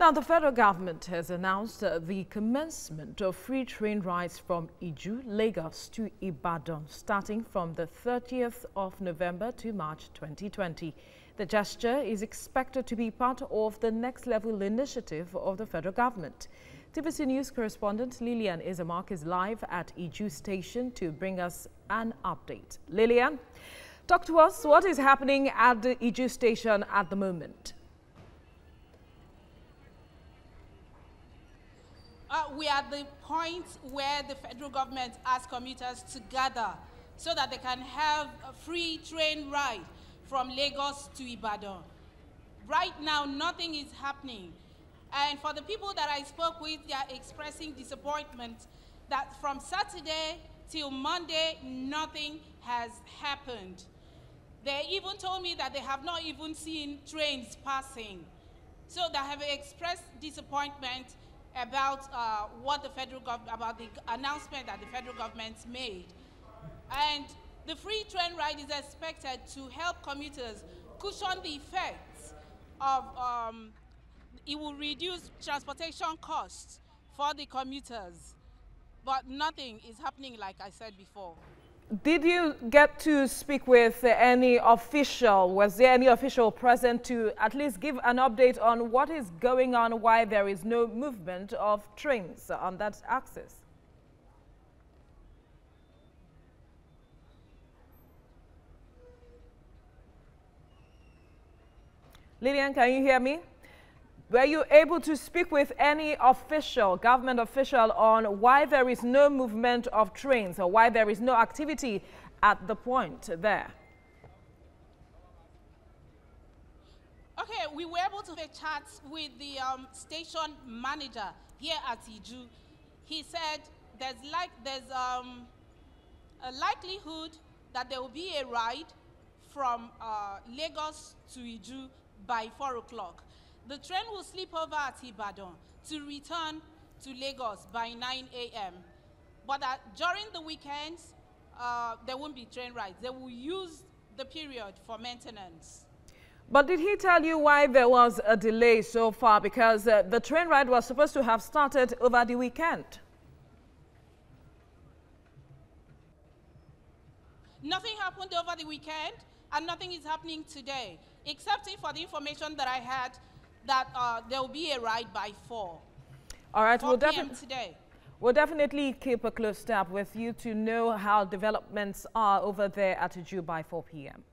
Now, the federal government has announced uh, the commencement of free train rides from Iju, Lagos to Ibadan starting from the 30th of November to March 2020. The gesture is expected to be part of the next level initiative of the federal government. TVC News correspondent Lillian Izamark is live at Iju station to bring us an update. Lillian, talk to us. What is happening at the Iju station at the moment? Uh, we are at the point where the federal government asks commuters to gather so that they can have a free train ride from Lagos to Ibadan. Right now, nothing is happening. And for the people that I spoke with, they are expressing disappointment that from Saturday till Monday, nothing has happened. They even told me that they have not even seen trains passing. So they have expressed disappointment about uh, what the federal government, about the announcement that the federal government made. And the free train ride is expected to help commuters cushion the effects of, um, it will reduce transportation costs for the commuters. But nothing is happening like I said before. Did you get to speak with any official? Was there any official present to at least give an update on what is going on, why there is no movement of trains on that axis? Lillian, can you hear me? Were you able to speak with any official, government official, on why there is no movement of trains or why there is no activity at the point there? Okay, we were able to have chats with the um, station manager here at Iju. He said there's like there's um, a likelihood that there will be a ride from uh, Lagos to Iju by 4 o'clock. The train will sleep over at Ibadan to return to Lagos by 9 a.m. But uh, during the weekends, uh, there won't be train rides. They will use the period for maintenance. But did he tell you why there was a delay so far? Because uh, the train ride was supposed to have started over the weekend. Nothing happened over the weekend, and nothing is happening today, except for the information that I had that uh, there will be a ride by 4. All right, 4 we'll definitely today. We'll definitely keep a close tab with you to know how developments are over there at Iju by 4 p.m.